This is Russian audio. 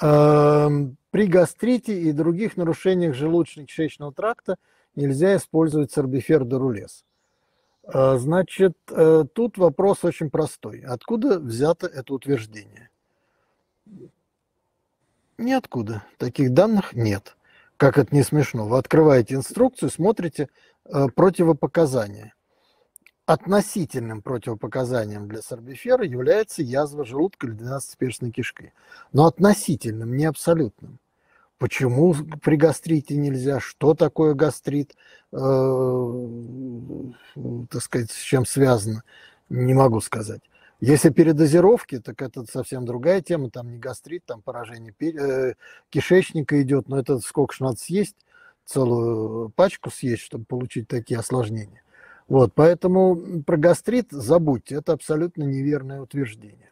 Эм, при гастрите и других нарушениях желудочно-кишечного тракта нельзя использовать сорбифер дурулез. Э, значит, э, тут вопрос очень простой. Откуда взято это утверждение? Ниоткуда. Таких данных нет. Как это не смешно. Вы открываете инструкцию, смотрите э, противопоказания. Относительным противопоказанием для сорбифера является язва желудка или 12-перстной кишки. Но относительным, не абсолютным. Почему при гастрите нельзя? Что такое гастрит? Э, так сказать, с чем связано? Не могу сказать. Если передозировки, так это совсем другая тема, там не гастрит, там поражение э, кишечника идет, но это сколько ж надо съесть, целую пачку съесть, чтобы получить такие осложнения. Вот, поэтому про гастрит забудьте, это абсолютно неверное утверждение.